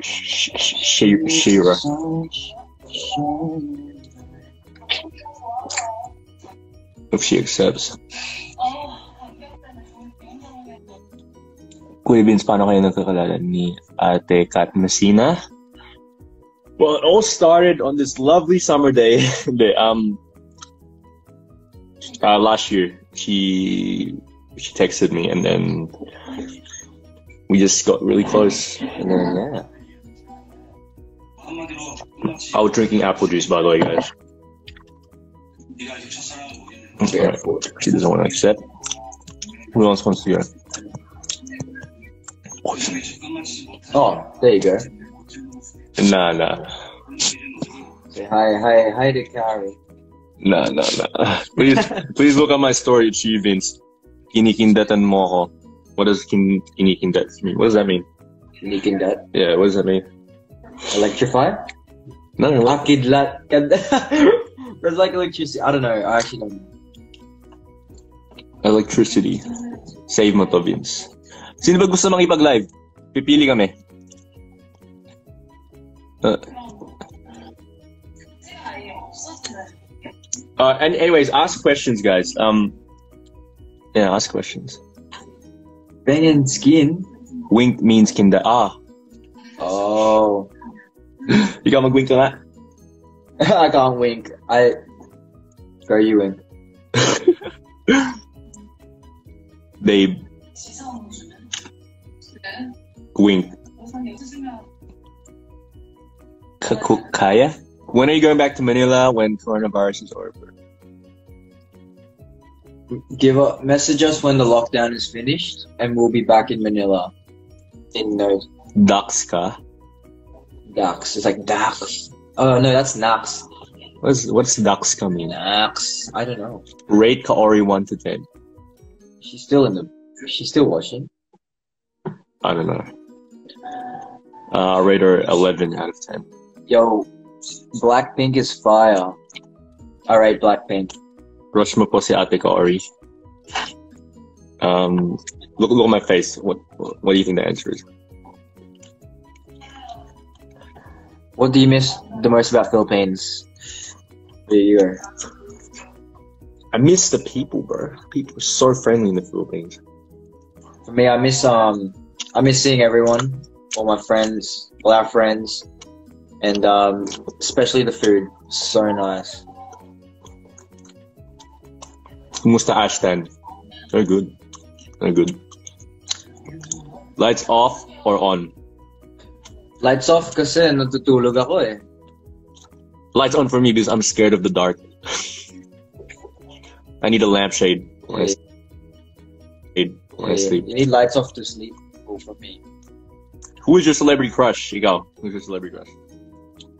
Sh- sh- sh- Shira. If she accepts. Kuya Vince, paano kayo nagkakalala ni Ate Kat Messina? Well, it all started on this lovely summer day. Hindi, um, uh, last year, she she texted me, and then we just got really close, and then yeah. I was drinking apple juice, by the way, guys. Okay, she doesn't want to accept. Who else wants to go? Oh, there you go. Nah, nah, Say hi, hi, hi to Carrie. nah, nah, nah. Please, please look at my story, Chi Vince. Kinikindatan mo ako. What does kin kinikindat mean? What does that mean? Leaking that. Yeah, what does that mean? Electrify? No, no? Akidlat. That's like electricity. I don't know. I actually don't know. Electricity. Save mo to, Vince. Sino ba gusto makipag-live? Pipili kami. Uh, uh, and anyways, ask questions, guys. Um, yeah, ask questions. Banging skin. Wink means kinda. Ah, Oh. ikaw mag-wink ka nga. I can't wink. I. Go, you wink. Babe, wink. K- Kaya? When are you going back to Manila when coronavirus is over? Give up. Message us when the lockdown is finished, and we'll be back in Manila. In no Dax ka? Dax. It's like Dax. Oh no, that's Nax. What's, what's Dax coming? mean? Nax. I don't know. Rate Kaori 1 to 10. She's still in the. She's still watching. I don't know. Uh, rate her 11 out of 10. Yo, Blackpink is fire. All right, Blackpink. Rush mo po si ate Kaori. Um, look, look at my face. What, what do you think the answer is? What do you miss the most about Philippines? There you go. I miss the people, bro. People are so friendly in the Philippines. For me, I miss um, I miss seeing everyone, all my friends, all our friends, and um, especially the food. So nice. Kumusta Ashtan? Very good. Very good. Lights off or on? Lights off kasi natutulog ako eh. Lights on for me because I'm scared of the dark. I need a lampshade when I Yeah. sleep. When I Yeah, sleep. You need lights off to sleep. Oh, for me. Who is your celebrity crush? Ikaw. Who's your celebrity crush?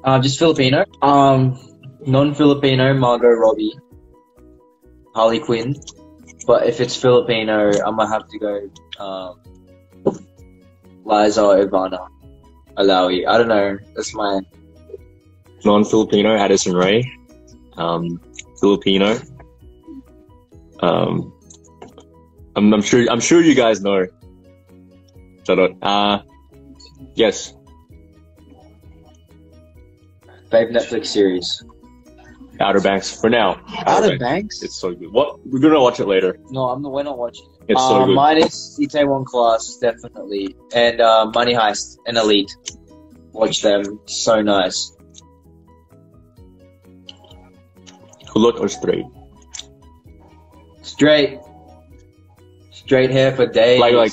Uh, just Filipino. Um, non-Filipino, Margot Robbie, Harley Quinn. But if it's Filipino, I'm gonna have to go um, Liza or Ivana Alawi. I don't know. That's my Non-Filipino, Addison Rae. Um, Filipino. Um, I'm, I'm sure. I'm sure you guys know. Charot. Uh, yes. fave Netflix series. Outer Banks for now. Outer Banks? It's so good. What we're gonna watch it later. No, I'm we're not watching. it. It's so uh, good. Mine is Itaewon Class, definitely, and uh, Money Heist and Elite. Watch them. So nice. Kulot or straight? Straight. Straight hair for days. Like like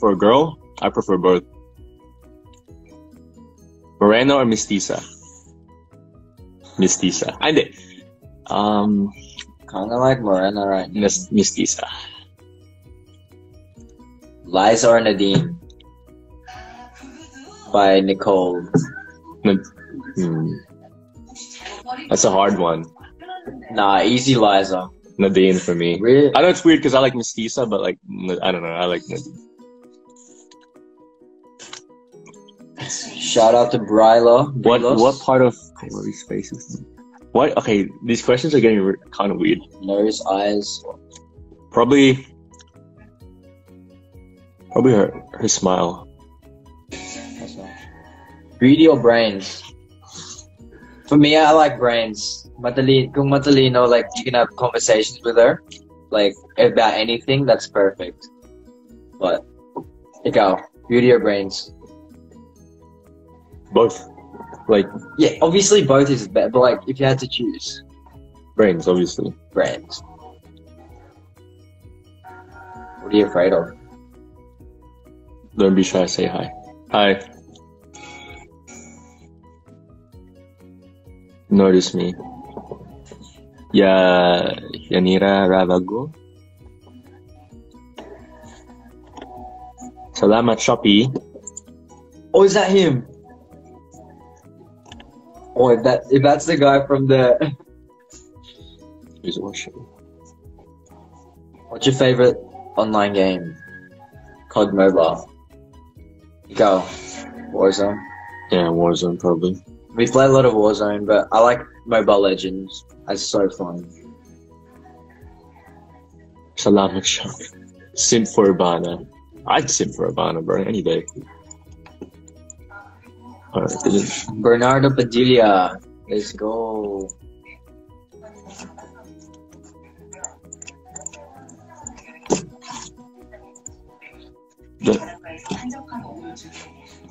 for a girl, I prefer both. Moreno or mestiza? Mestiza. I did. Um, Kinda like Morena right now. mis- mestiza. Liza or Nadine by Nicole. Hmm. That's a hard one. Nah, easy Liza. Nadine for me. Really? I know it's weird because I like mestiza, but like I don't know. I like Nadine. Shout out to Bryla. What what part of Chloe's face is? What? Okay, these questions are getting re- kind of weird. Nose, eyes. Probably, probably her her smile. Beauty or brains? For me, I like brains. Madali, kung matalino, like you can have conversations with her, like about anything. That's perfect. But, ikaw, beauty or brains? Both. Like Yeah, obviously both is better. But like, if you had to choose, brains, obviously. brains. What are you afraid of? Don't be shy. Say hi. Hi. Notice me. Ya Yanira Ravago. Salamat Shopee. Oh, is that him? Oh, if that if that's the guy from the. Who's watching? What's your favorite online game? COD Mobile. Go. Warzone. Yeah, Warzone probably. We play a lot of Warzone, but I like Mobile Legends. It's so fun. Salamat Shopee. Simp for Urbana. I'd simp for Urbana, bro, any day. Bernardo Padilla. Let's go.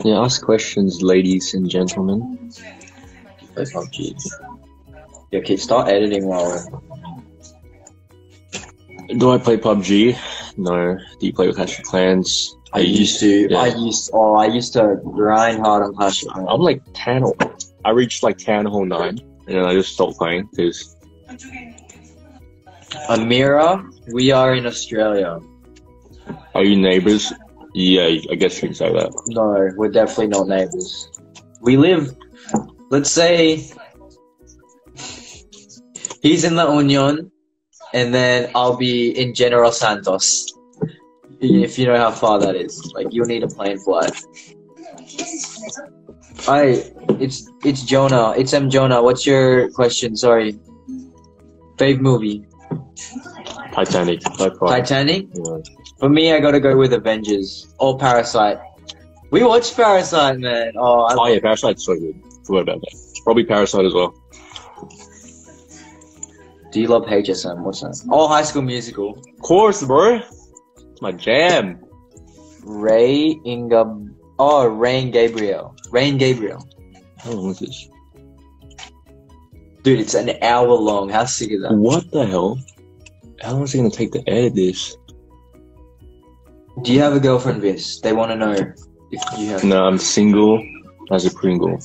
Yeah, ask questions, ladies and gentlemen. PUBG. Yeah, okay, start editing while. Do I play PUBG? No. Do you play with Clash Clans? I used to. Yeah. I used. Oh, I used to grind hard on Clash of Clans. I'm like 10. or- I reached like Town Hall 9, and then I just stopped playing because Amira, we are in Australia. are you neighbors? Yeah, I guess you can say that. No, we're definitely not neighbors. We live, let's say, he's in La Union, and then I'll be in General Santos. If you know how far that is, like you'll need a plane flight. I, it's it's Jonah. It's M Jonah. What's your question? Sorry. Fave movie. Titanic. Titanic. Yeah. For me, I gotta go with Avengers or Parasite. We watched Parasite, man. Oh, I Oh yeah, Parasite's so good. Forgot about that. Probably Parasite as well. Do you love HSM? What's that? Oh, High School Musical. Of course, bro. My jam. Ray Inga. Oh, Rain Gabriel. Rain Gabriel. How long is this? Dude, it's an hour long. How sick is that? What the hell? How long is it gonna take to edit this? Do you have a girlfriend, Vince? They want to know if you have. No, I'm single as a Pringle.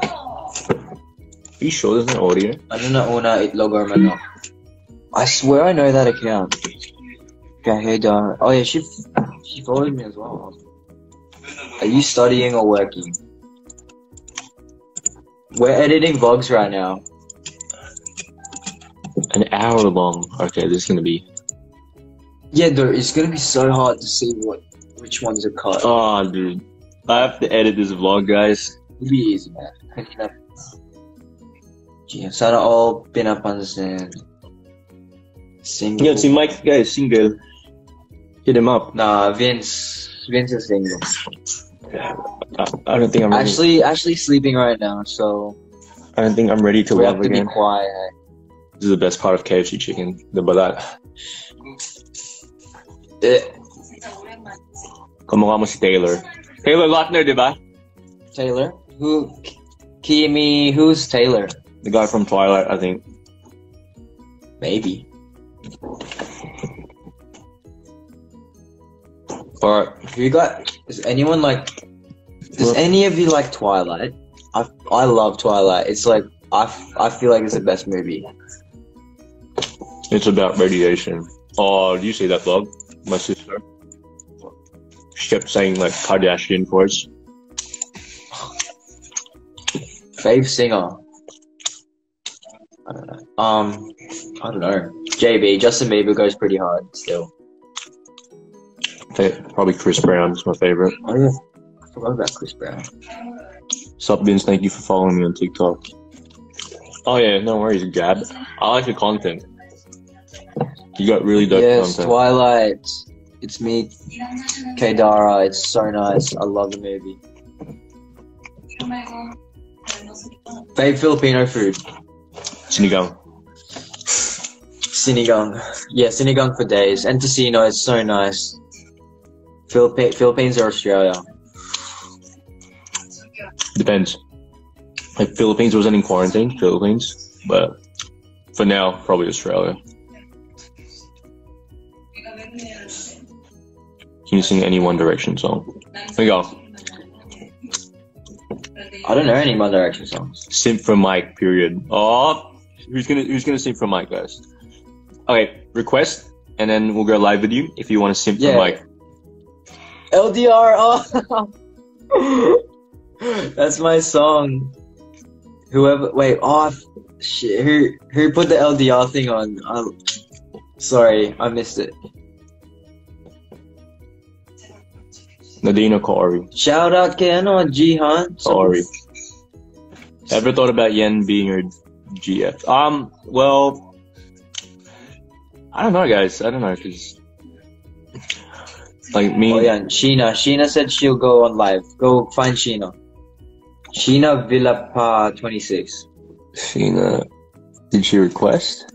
Are you sure there's no audio? Ano na una itlog or manok? I swear I know that account. Gaheda. Oh yeah, she she followed me as well. Are you studying or working? We're editing vlogs right now. An hour long. Okay, this is gonna be. Yeah, dude, it's gonna be so hard to see what which ones are cut. Oh, dude. I have to edit this vlog, guys. It'll be easy, man. Gee, sana all pinapansin. Single. Yeah, see, Mike, guys, single. Hit him up. Nah, Vince. Vince is single. I, I don't think I'm ready. Actually, actually sleeping right now, so I don't think I'm ready to we love have to again. be quiet. This is the best part of KFC chicken. The balat. Eh, Kamukha mo si Taylor. Taylor Lautner, di ba? Taylor? Who? Kimi? Who's Taylor? The guy from Twilight, I think. Maybe. Alright. Have you got? Is anyone like? Does Well- any of you like Twilight? I I love Twilight. It's like I, I feel like it's the best movie. It's about radiation. Oh, do you see that vlog? My sister. She kept saying like Kardashian words. Fave singer. I don't know. Um, I don't know. JB Justin Bieber goes pretty hard still. Fa- Probably Chris Brown is my favorite. Oh yeah, I forgot about Chris Brown. Sup, Vince? Thank you for following me on TikTok. Oh yeah, no worries, Gab. I like your content. You got really dope yes, content. Twilight. It's me, Kadara. It's so nice. I love the movie. Fave Filipino food. Sinigang. Sinigang. Yeah, sinigang for days. And Tocino is so nice. Philippi- Philippines or Australia? Depends. If Philippines wasn't in quarantine, Philippines. But for now, probably Australia. Can you sing any One Direction song? There you go. I don't know any One Direction songs. Simp for Mike, period. Oh, who's gonna who's gonna sing for Mike, guys? Okay, request, and then we'll go live with you if you want to simp Yeah. for Mike. LDR. Oh, that's my song. Whoever, wait, oh, shit, who who put the LDR thing on? i sorry, I missed it. Nadina Corey. Shout out Ken or Jihan. Sorry. Ever thought about Yen being your GF? Um, well, I don't know, guys. I don't know, cause like me. Oh yeah, and Sheena. Sheena said she'll go on live. Go find Sheena. Sheena Villapa 26. Sheena, did she request?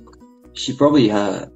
She probably had.